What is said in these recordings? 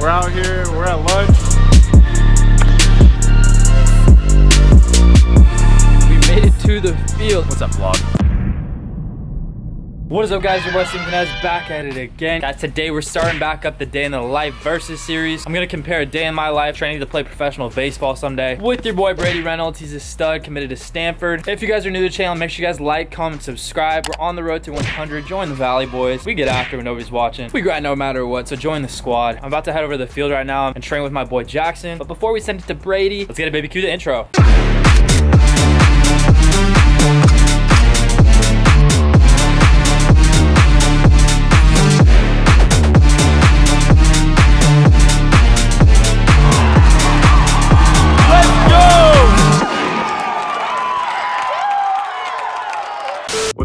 We're out here, we're at lunch. We made it to the field. What's up, vlog? What is up guys, your boy Steven back at it again. Guys, today we're starting back up the Day in the Life Versus series. I'm gonna compare a day in my life training to play professional baseball someday with your boy Brady Reynolds. He's a stud, committed to Stanford. If you guys are new to the channel, make sure you guys like, comment, subscribe. We're on the road to 100. Join the Valley Boys. We get after when nobody's watching. We grind no matter what, so join the squad. I'm about to head over to the field right now and train with my boy Jackson. But before we send it to Brady, let's get a baby cue the intro.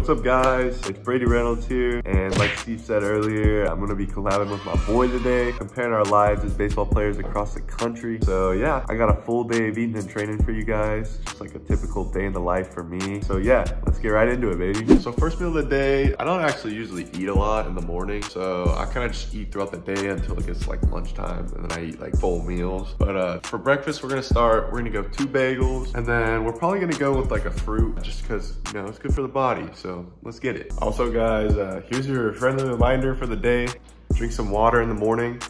What's up guys? It's Brady Reynolds here and like Steve said earlier, I'm gonna be collabing with my boy today, comparing our lives as baseball players across the country. So yeah, I got a full day of eating and training for you guys, just like a typical day in the life for me. So yeah, let's get right into it, baby. So first meal of the day, I don't actually usually eat a lot in the morning, so I kind of just eat throughout the day until it gets like lunchtime and then I eat like full meals. But uh, for breakfast, we're gonna start, we're gonna go two bagels and then we're probably gonna go with like a fruit just because, you know, it's good for the body. So let's get it. Also guys, uh, here's your friendly reminder for the day. Drink some water in the morning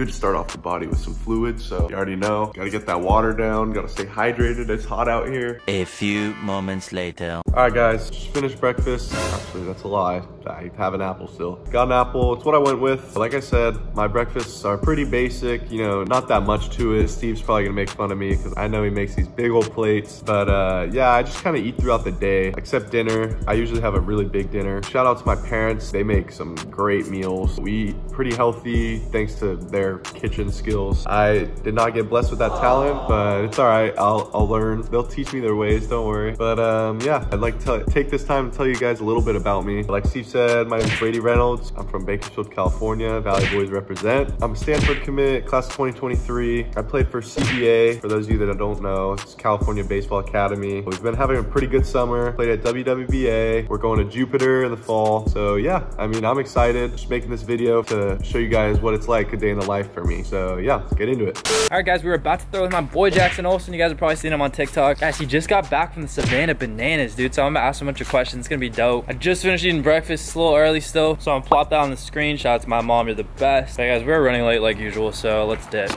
good to start off the body with some fluids. So you already know, gotta get that water down, gotta stay hydrated. It's hot out here. A few moments later. All right, guys, just finished breakfast. Actually, that's a lie. I have an apple still. Got an apple, it's what I went with. Like I said, my breakfasts are pretty basic, you know, not that much to it. Steve's probably gonna make fun of me because I know he makes these big old plates. But uh, yeah, I just kind of eat throughout the day, except dinner. I usually have a really big dinner. Shout out to my parents. They make some great meals. We eat pretty healthy thanks to their kitchen skills. I did not get blessed with that talent, but it's all right. I'll, I'll learn. They'll teach me their ways, don't worry. But um, yeah, I'd like to take this time to tell you guys a little bit about me. Like Steve said, my name is Brady Reynolds. I'm from Bakersfield, California. Valley Boys represent. I'm a Stanford commit, class of 2023. I played for CBA. For those of you that don't know, it's California Baseball Academy. We've been having a pretty good summer. Played at WWBA. We're going to Jupiter in the fall. So yeah, I mean, I'm excited. Just making this video to show you guys what it's like a day in the life life for me. So yeah, let's get into it. All right, guys, we were about to throw with my boy Jackson Olson. You guys have probably seen him on TikTok. Guys, he just got back from the Savannah Bananas, dude. So I'm gonna ask him a bunch of questions. It's gonna be dope. I just finished eating breakfast. It's a little early still. So I'm gonna plop that on the screen. Shout out to my mom. You're the best. Hey, guys, we're running late like usual. So let's dip.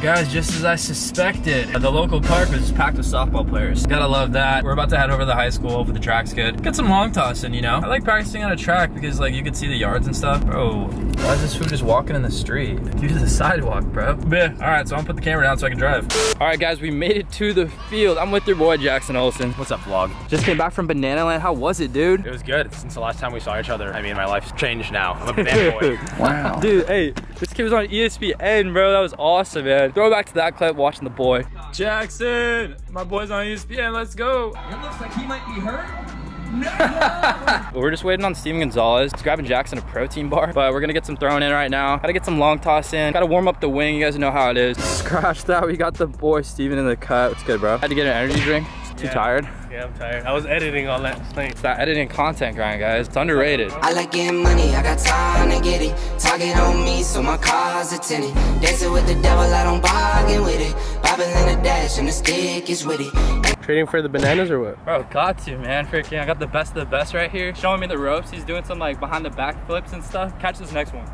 Guys, just as I suspected, the local park was packed with softball players. Gotta love that. We're about to head over to the high school. Hopefully the track's good. Get some long tossing, you know? I like practicing on a track because like you can see the yards and stuff. Bro, why is this food just walking in the street? Due to the sidewalk, bro. Yeah. All right, so I'm gonna put the camera down so I can drive. All right, guys, we made it to the field. I'm with your boy, Jackson Olson. What's up, vlog? Just came back from Banana Land. How was it, dude? It was good. Since the last time we saw each other, I mean, my life's changed now. I'm a banana boy. wow. Dude, hey, this kid was on ESPN, bro. That was awesome, man. Throw back to that clip watching the boy. Jackson, my boy's on ESPN. Let's go. It looks like he might be hurt. No! we're just waiting on Steven Gonzalez. He's grabbing Jackson a protein bar, but we're gonna get some thrown in right now. Gotta get some long toss in. Gotta warm up the wing. You guys know how it is. Scratch that. We got the boy Steven in the cut. It's good, bro. Had to get an energy drink. Too yeah. tired? Yeah, I'm tired. I was editing all that thing. It's that editing content grind, guys. It's underrated. I like getting money, I got time to get it. Target on me, so my car's a tenant. Dancing with the devil, I don't bargain with it. Bobbing in a dash, and the stick is with it. Trading for the bananas or what? Bro, got to, man. Freaking, I got the best of the best right here. Showing me the ropes. He's doing some like behind the back flips and stuff. Catch this next one.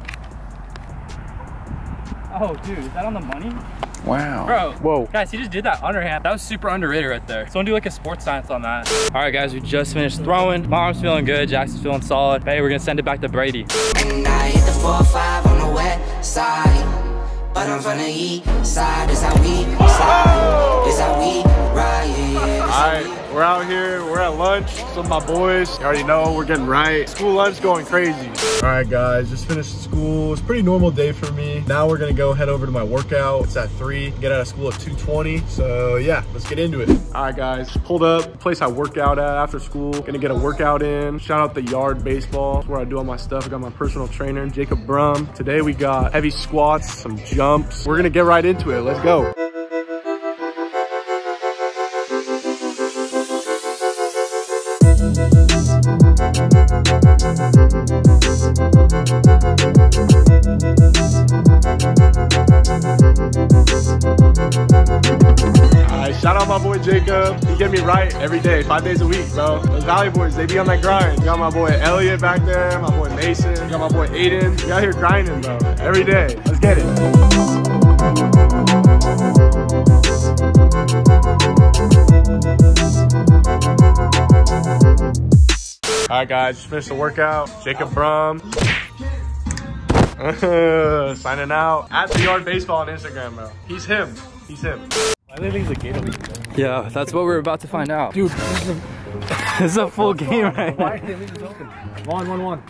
Oh, dude, is that on the money? Wow. Bro. Whoa. Guys, he just did that underhand. That was super underrated right there. Someone do like a sports science on that. All right, guys, we just finished throwing. My arm's feeling good. Jackson's feeling solid. Hey, we're gonna send it back to Brady. And I hit the four five on the west side. But I'm from the east side. This how we slide. This how we ride. All right. We're out here, we're at lunch, some of my boys. You already know, we're getting right. School lunch going crazy. All right, guys, just finished school. It's a pretty normal day for me. Now we're gonna go head over to my workout. It's at three, get out of school at 2.20. So yeah, let's get into it. All right, guys, pulled up, place I work out at after school. Gonna get a workout in. Shout out the Yard Baseball. That's where I do all my stuff. I got my personal trainer, Jacob Brum. Today we got heavy squats, some jumps. We're gonna get right into it. Let's go. Boy Jacob. He get me right every day, five days a week, bro. Those Valley boys, they be on that grind. You got my boy Elliot back there, my boy Mason, you got my boy Aiden. We out here grinding, bro, every day. Let's get it. All right, guys, just finished the workout. Jacob Brum. Signing out at the yard baseball on Instagram, bro. He's him. He's him. They leave the gate open? Yeah, that's what we're about to find out. Dude, this is a, this is a full game right Why did they leave this open? One, one, one.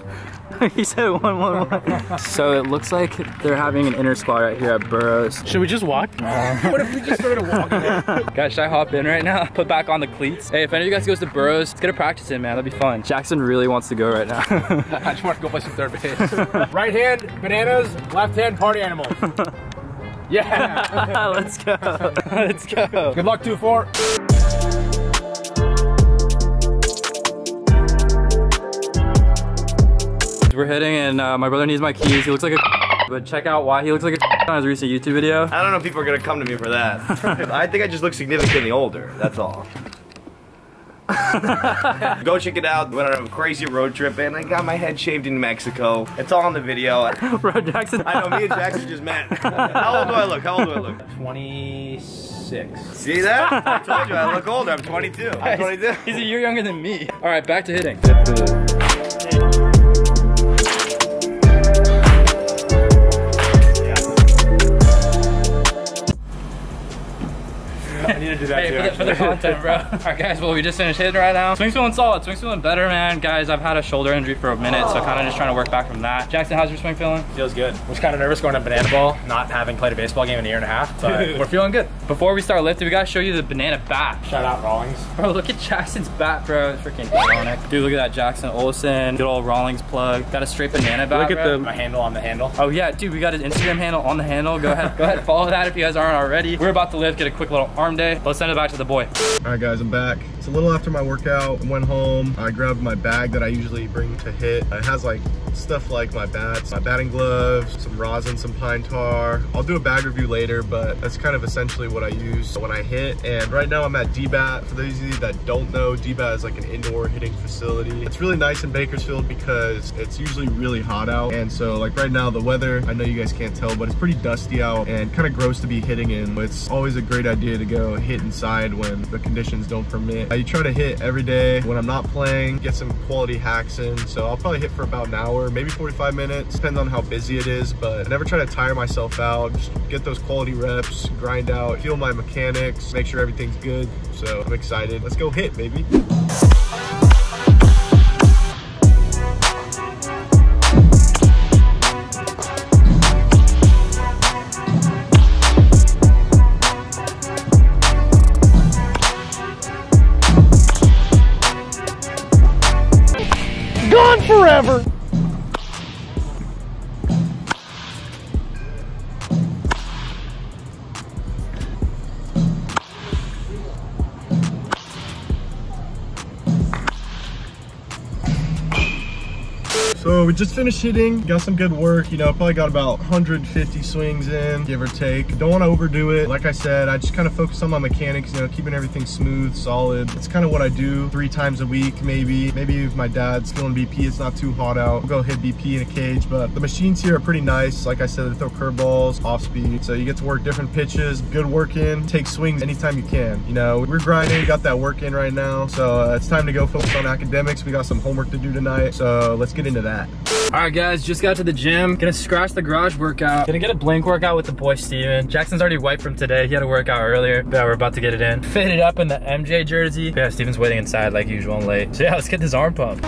now. he said one, one, one. So it looks like they're having an inner squad right here at Burroughs. Should we just walk? what if we just started walking? Guys, should I hop in right now? Put back on the cleats. Hey, if any of you guys goes to Burroughs, let's get a practice in, man. That'd be fun. Jackson really wants to go right now. I just want to go play some third base. right hand, bananas. Left hand, party animals. Yeah. let's go. Let's go. Good luck, 2-4. We're hitting and uh, my brother needs my keys. He looks like a but check out why he looks like a on his recent YouTube video. I don't know if people are gonna come to me for that. I think I just look significantly older. That's all. Go check it out. Went on a crazy road trip and I got my head shaved in Mexico. It's all in the video. Bro, Jackson. I know me and Jackson just met. How old do I look? How old do I look? 26. See that? I told you I look older. I'm 22. I'm 22. He's a year younger than me. All right, back to hitting. Do that Hey, too. for the, for the content, bro. All right, guys, well, we just finished hitting right now. Swing's feeling solid. Swing's feeling better, man. Guys, I've had a shoulder injury for a minute, so kind of just trying to work back from that. Jackson, how's your swing feeling? Feels good. Was kind of nervous going to banana ball, not having played a baseball game in a year and a half, but we're feeling good. Before we start lifting, we gotta show you the banana bat. Shout out Rawlings. Bro, look at Jackson's bat, bro. It's freaking ironic. Dude, look at that Jackson Olson. Good old Rawlings plug. Got a straight banana bat. Look at bro. the- My handle on the handle. Oh yeah, dude, we got his Instagram handle on the handle. Go ahead, go ahead, follow that if you guys aren't already. We're about to lift, get a quick little arm day. Let's send it back to the boy. All right, guys, I'm back. It's a little after my workout. Went home. I grabbed my bag that I usually bring to hit. It has like stuff like my bats, my batting gloves, some rosin, some pine tar. I'll do a bag review later, but that's kind of essentially what I use when I hit. And right now I'm at DBAT. For those of you that don't know, DBAT is like an indoor hitting facility. It's really nice in Bakersfield because it's usually really hot out. And so like right now, the weather, I know you guys can't tell, but it's pretty dusty out and kind of gross to be hitting in. It's always a great idea to go hit inside when the conditions don't permit. I try to hit every day when I'm not playing, get some quality hacks in. So I'll probably hit for about an hour, maybe 45 minutes, depends on how busy it is, but I never try to tire myself out. Just get those quality reps, grind out, feel my mechanics, make sure everything's good. So I'm excited. Let's go hit, baby. Forever. So we just finished hitting, got some good work, you know, probably got about 150 swings in, give or take. Don't want to overdo it. Like I said, I just kind of focus on my mechanics, you know, keeping everything smooth, solid. It's kind of what I do three times a week, maybe. Maybe if my dad's feeling BP, it's not too hot out, we'll go hit BP in a cage. But the machines here are pretty nice. Like I said, they throw curveballs, off speed. So you get to work different pitches, good work in, take swings anytime you can. You know, we're grinding, got that work in right now. So uh, it's time to go focus on academics. We got some homework to do tonight. So let's get into that. All right, guys, just got to the gym. Gonna scratch the garage workout. Gonna get a blank workout with the boy Steven. Jackson's already wiped from today. He had a workout earlier. But yeah, we're about to get it in. Fitted up in the MJ jersey. But yeah, Steven's waiting inside like usual and late. So yeah, let's get this arm pump.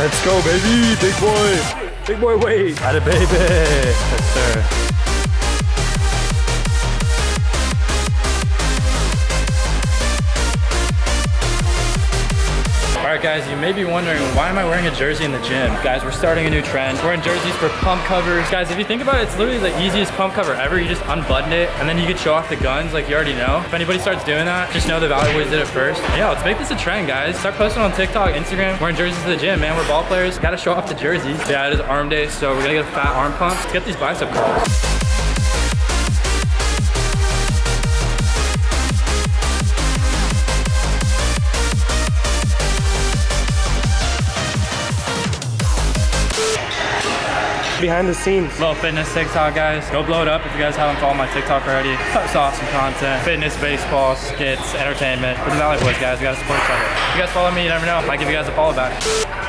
Let's go, baby. Big boy. Big boy, wait. It, baby. Yes, sir. All right, guys, you may be wondering, why am I wearing a jersey in the gym? Guys, we're starting a new trend. We're in jerseys for pump covers. Guys, if you think about it, it's literally the easiest pump cover ever. You just unbutton it, and then you can show off the guns like you already know. If anybody starts doing that, just know the Valley Boys did it first. Yeah, let's make this a trend, guys. Start posting on TikTok, Instagram, wearing jerseys to the gym, man. We're ball players. Gotta show off the jerseys. Yeah, it is arm day, so we're gonna get a fat arm pump. Let's get these bicep curls. Behind the scenes. Little fitness TikTok, guys. Go blow it up if you guys haven't followed my TikTok already. Post awesome content. Fitness, baseball, skits, entertainment. We're the Valley Boys, guys. We gotta support each other. If you guys follow me, you never know. I might give you guys a follow back.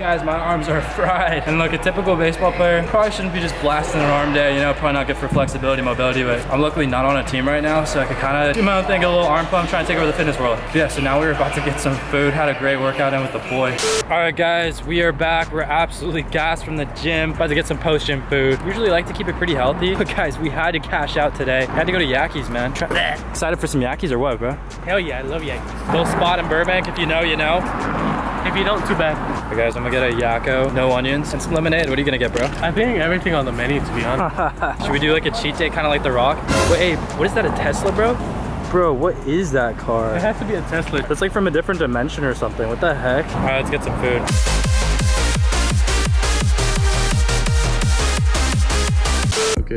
Guys, my arms are fried. And look, a typical baseball player probably shouldn't be just blasting an arm day, you know, probably not good for flexibility, mobility, but I'm luckily not on a team right now, so I could kind of do my own thing, get a little arm pump, try and take over the fitness world. Yeah, so now we're about to get some food, had a great workout in with the boy. All right, guys, we are back. We're absolutely gassed from the gym, about to get some post-gym food. Usually like to keep it pretty healthy, but guys, we had to cash out today. had to go to Yakis, man. Excited for some Yakis or what, bro? Hell yeah, I love Yakis. Little spot in Burbank, if you know, you know. If you don't, too bad. Hey guys, I'm gonna get a Yakko, no onions, and some lemonade. What are you gonna get, bro? I'm think everything on the menu, to be honest. Should we do like a cheat day, kind of like The Rock? Wait, hey, what is that, a Tesla, bro? Bro, what is that car? It has to be a Tesla. That's like from a different dimension or something. What the heck? All right, let's get some food.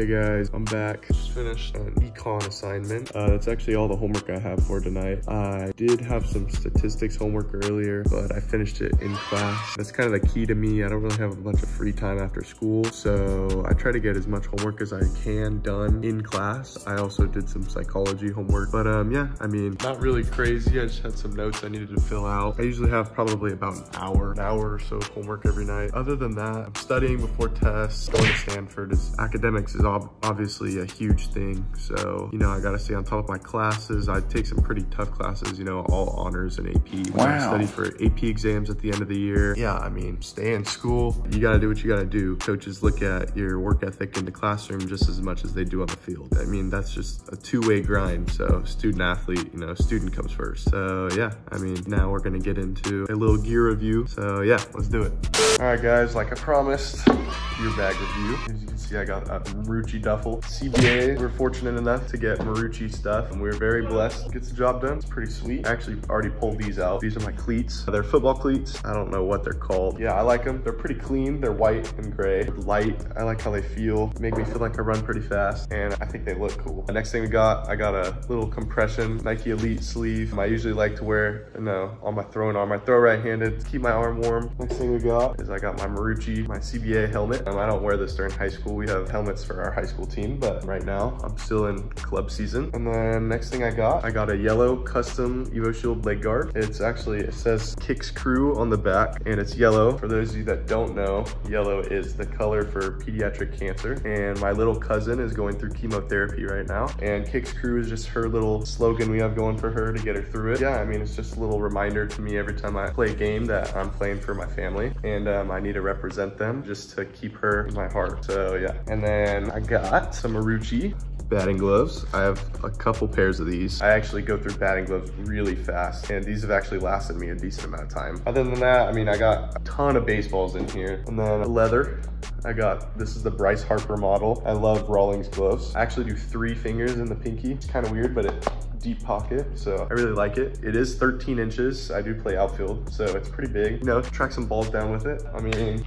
Okay guys, I'm back. Just finished an econ assignment. Uh, that's actually all the homework I have for tonight. I did have some statistics homework earlier, but I finished it in class. That's kind of the key to me. I don't really have a bunch of free time after school, so I try to get as much homework as I can done in class. I also did some psychology homework, but um, yeah, I mean, not really crazy. I just had some notes I needed to fill out. I usually have probably about an hour, an hour or so of homework every night. Other than that, I'm studying before tests. Going to Stanford is academics is ob obviously a huge thing. So, you know, I gotta stay on top of my classes. I take some pretty tough classes, you know, all honors and AP. Wow. I study for AP exams at the end of the year. Yeah, I mean, stay in school. You gotta do what you gotta do. Coaches look at your work ethic in the classroom just as much as they do on the field. I mean, that's just a two-way grind. So student athlete, you know, student comes first. So yeah, I mean, now we're gonna get into a little gear review. So yeah, let's do it. All right, guys, like I promised, gear bag review. As you can see, I got a Marucci duffel. CBA, we're fortunate enough to get Marucci stuff, and we're very blessed. Gets the job done. It's pretty sweet. I actually already pulled these out. These are my cleats. They're football cleats. I don't know what they're called. Yeah, I like them. They're pretty clean. They're white and gray. Light. I like how they feel. Make me feel like I run pretty fast, and I think they look cool. The next thing we got, I got a little compression Nike Elite sleeve. I usually like to wear, you know, on my throwing arm. I throw right-handed, to keep my arm warm. Next thing we got is I got my Marucci, my CBA helmet. Um, I don't wear this during high school. We have helmets for our high school team, but right now I'm still in club season. And then next thing I got, I got a yellow custom Evo Shield leg guard. It's actually, it says Kicks Crew on the back and it's yellow. For those of you that don't know, yellow is the color for pediatric cancer. And my little cousin is going through chemotherapy right now. And Kicks Crew is just her little slogan we have going for her to get her through it. Yeah, I mean, it's just a little reminder to me every time I play a game that I'm playing for my family. And um, I need to represent them just to keep her in my heart. So yeah. And then I got some Marucci batting gloves. I have a couple pairs of these. I actually go through batting gloves really fast and these have actually lasted me a decent amount of time. Other than that, I mean, I got a ton of baseballs in here and then leather. I got, this is the Bryce Harper model. I love Rawlings gloves. I actually do three fingers in the pinky. It's kind of weird, but it deep pocket, so I really like it. It is 13 inches. I do play outfield, so it's pretty big. You know, track some balls down with it. I mean,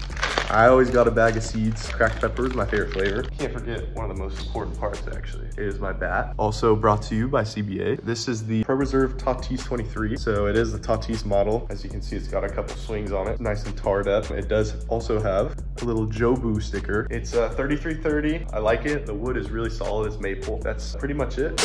I always got a bag of seeds. Cracked pepper is my favorite flavor. Can't forget one of the most important parts actually is my bat. Also brought to you by CBA. This is the Pro Reserve Tatis 23. So it is the Tatis model. As you can see, it's got a couple swings on it. Nice and tarred up. It does also have a little Jobu sticker. It's a uh, 3330. I like it. The wood is really solid. It's maple. That's pretty much it.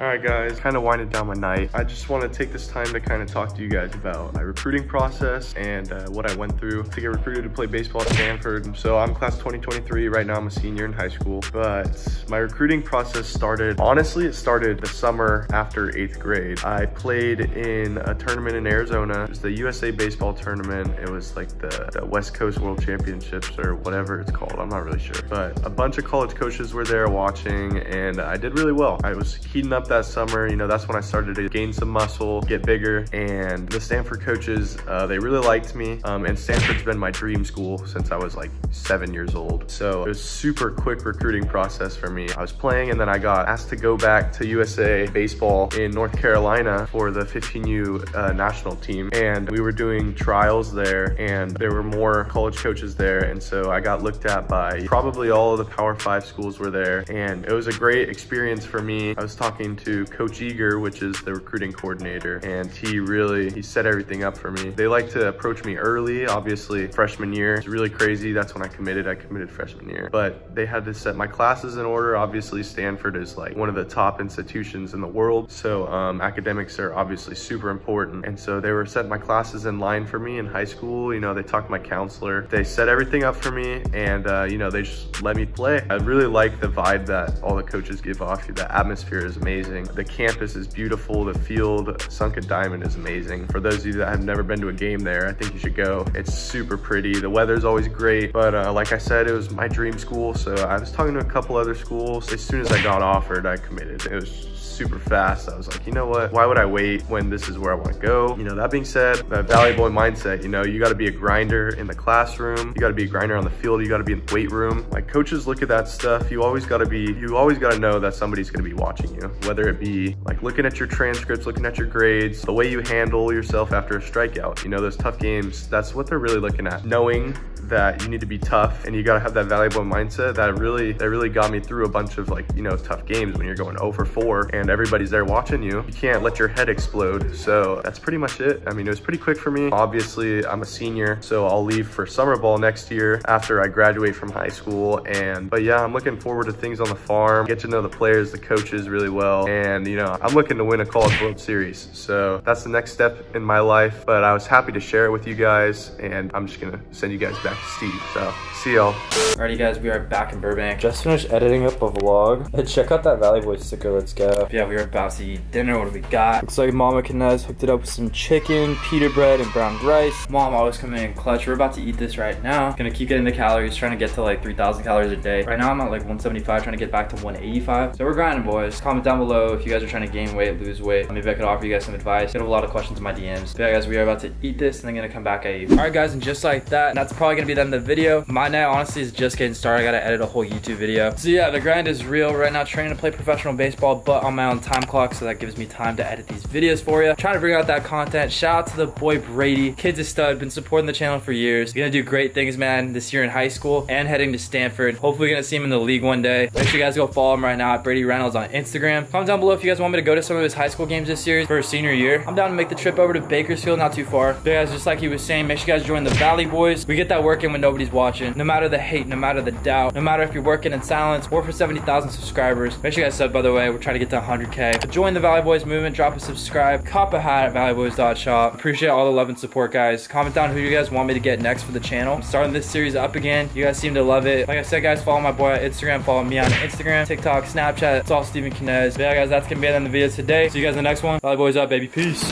All right, guys, kind of winding down my night. I just want to take this time to kind of talk to you guys about my recruiting process and uh, what I went through to get recruited to play baseball Stanford. So I'm class 2023. Right now I'm a senior in high school. But my recruiting process started, honestly, it started the summer after eighth grade. I played in a tournament in Arizona. It was the USA Baseball Tournament. It was like the, the West Coast World Championships or whatever it's called. I'm not really sure. But a bunch of college coaches were there watching and I did really well. I was heating up that summer. You know, that's when I started to gain some muscle, get bigger. And the Stanford coaches, uh, they really liked me. Um, and Stanford's been my dream school since I was like seven years old. So it was super quick recruiting process for me. I was playing and then I got asked to go back to USA baseball in North Carolina for the 15U uh, national team. And we were doing trials there and there were more college coaches there. And so I got looked at by probably all of the Power Five schools were there. And it was a great experience for me. I was talking to Coach Eager, which is the recruiting coordinator, and he really, he set everything up for me. They like to approach me early, obviously freshman year. It's really crazy. That's when I committed. I committed freshman year. But they had to set my classes in order. Obviously Stanford is like one of the top institutions in the world. So um, academics are obviously super important. And so they were setting my classes in line for me in high school. You know, they talked to my counselor. They set everything up for me and, uh, you know, they just let me play. I really like the vibe that all the coaches give off. The atmosphere is amazing. The campus is beautiful. The field, Sunken Diamond is amazing. For those of you that have never been to a game there, I think you should go. It's super pretty. The weather's always great. But uh, like I said, it was my dream school. So I was talking to a couple other schools. As soon as I got offered, I committed. It was super fast. I was like, you know what? Why would I wait when this is where I want to go? You know, that being said, the Valley Boy mindset, you know, you got to be a grinder in the classroom. You got to be a grinder on the field. You got to be in the weight room. Like coaches look at that stuff. You always got to be, you always got to know that somebody's going to be watching you, whether it be like looking at your transcripts, looking at your grades, the way you handle yourself after a strikeout. You know, those tough games, that's what they're really looking at. Knowing that you need to be tough and you got to have that valuable mindset that really that really got me through a bunch of like you know tough games when you're going 0 for 4 and everybody's there watching you you can't let your head explode so that's pretty much it i mean it was pretty quick for me obviously i'm a senior so i'll leave for summer ball next year after i graduate from high school and but yeah i'm looking forward to things on the farm get to know the players the coaches really well and you know i'm looking to win a college world series so that's the next step in my life but i was happy to share it with you guys and i'm just gonna send you guys back to Steve. So see y'all. Alrighty guys, we are back in Burbank. Just finished editing up a vlog. Check out that Valley Boy sticker. Let's go. Yeah, we are about to eat dinner. What do we got? Looks like Mama Knez hooked it up with some chicken, pita bread, and brown rice. Mom always coming in clutch. We're about to eat this right now. Gonna keep getting the calories, trying to get to like 3,000 calories a day. Right now I'm at like 175, trying to get back to 185. So we're grinding, boys. Comment down below if you guys are trying to gain weight, lose weight. Maybe I could offer you guys some advice. Get a lot of questions in my DMs. But yeah, guys, we are about to eat this and then gonna come back at you. Alright, guys, and just like that, that's probably gonna be the end of the video. My night honestly is just getting started. I gotta edit a whole YouTube video. So yeah, the grind is real right now. Training to play professional baseball, but on my own time clock, so that gives me time to edit these videos for you. Trying to bring out that content. Shout out to the boy Brady. Kid's a stud. Been supporting the channel for years. Gonna do great things, man. This year in high school and heading to Stanford. Hopefully gonna see him in the league one day. Make sure you guys go follow him right now at Brady Reynolds on Instagram. Comment down below if you guys want me to go to some of his high school games this year for his senior year. I'm down to make the trip over to Bakersfield, not too far. But guys, just like he was saying, make sure you guys join the Valley Boys. We get that work in when nobody's watching. No matter the hate, no matter the doubt, no matter if you're working in silence or for 70,000 subscribers. Make sure you guys sub, by the way. We're trying to get to 100K. Join the Valley Boys movement, drop a subscribe, cop a hat at valleyboys.shop. Appreciate all the love and support, guys. Comment down who you guys want me to get next for the channel. I'm starting this series up again. You guys seem to love it. Like I said, guys, follow my boy on Instagram. Follow me on Instagram, TikTok, Snapchat. It's all Stephen Knez. But yeah, guys, that's going to be it in the video today. See you guys in the next one. Valley Boys up, baby. Peace.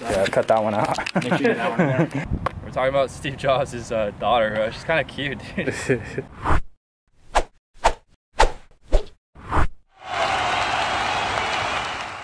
Yeah, cut that one out. Talking about Steve Jobs' uh, daughter. Uh, she's kind of cute.